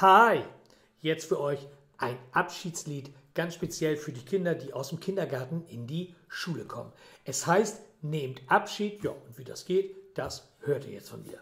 Hi, jetzt für euch ein Abschiedslied, ganz speziell für die Kinder, die aus dem Kindergarten in die Schule kommen. Es heißt, nehmt Abschied, ja, und wie das geht, das hört ihr jetzt von mir.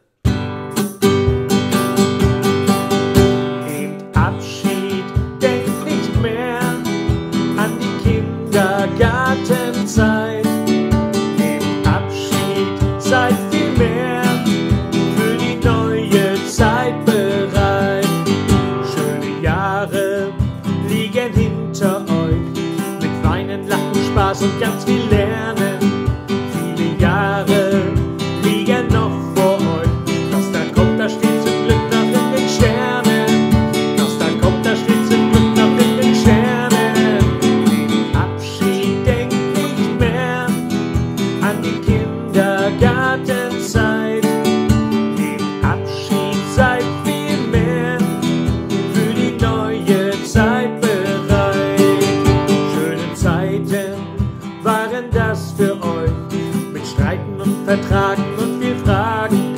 Spaß und ganz viel Lernen. Viele Jahre liegen noch vor euch. Was da kommt, da steht zum Glück noch in den Sternen. Was da kommt, da steht zum Glück noch in den Sternen. Den Abschied denkt nicht mehr an die Kindergartenzeit. Waren das für euch mit Streiten und Vertragen und viel Fragen.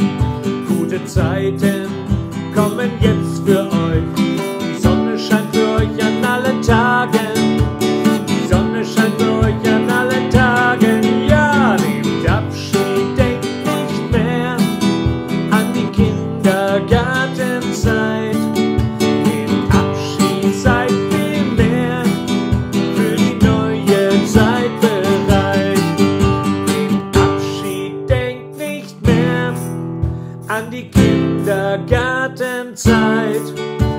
Gute Zeiten kommen jetzt für euch. An die Kindergartenzeit.